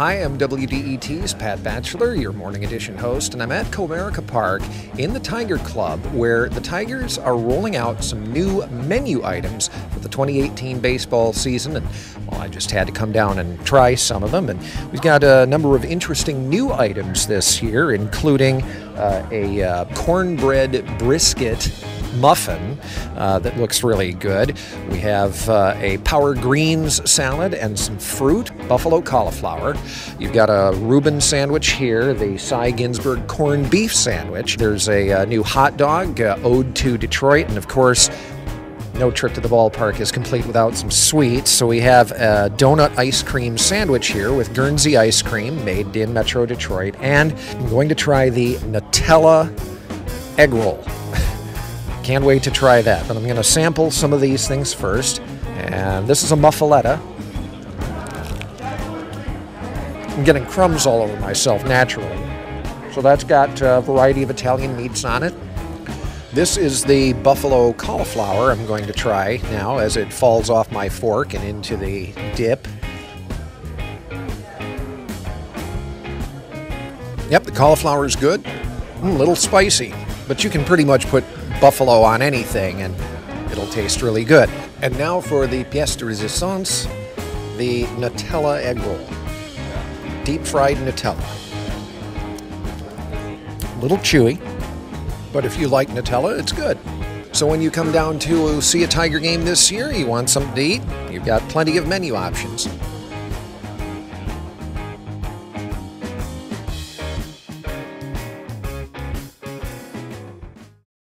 Hi, I'm WDET's Pat Batcheller, your morning edition host, and I'm at Comerica Park in the Tiger Club, where the Tigers are rolling out some new menu items for the 2018 baseball season. And well, I just had to come down and try some of them. And we've got a number of interesting new items this year, including uh, a uh, cornbread brisket muffin uh, that looks really good. We have uh, a power greens salad and some fruit, buffalo cauliflower. You've got a Reuben sandwich here, the Sy Ginsburg corned beef sandwich. There's a, a uh, new hot dog, uh, Ode to Detroit, and of course, no trip to the ballpark is complete without some sweets. So we have a donut ice cream sandwich here with Guernsey ice cream made in Metro Detroit. And I'm going to try the Nutella egg roll. Can't wait to try that. But I'm going to sample some of these things first. And this is a muffaletta. I'm getting crumbs all over myself naturally. So that's got a variety of Italian meats on it. This is the buffalo cauliflower I'm going to try now as it falls off my fork and into the dip. Yep, the cauliflower is good. Mm, a little spicy, but you can pretty much put buffalo on anything and it'll taste really good. And now for the pièce de résistance, the Nutella egg roll. Deep fried Nutella. A little chewy, but if you like Nutella, it's good. So when you come down to see a Tiger game this year, you want something to eat, you've got plenty of menu options.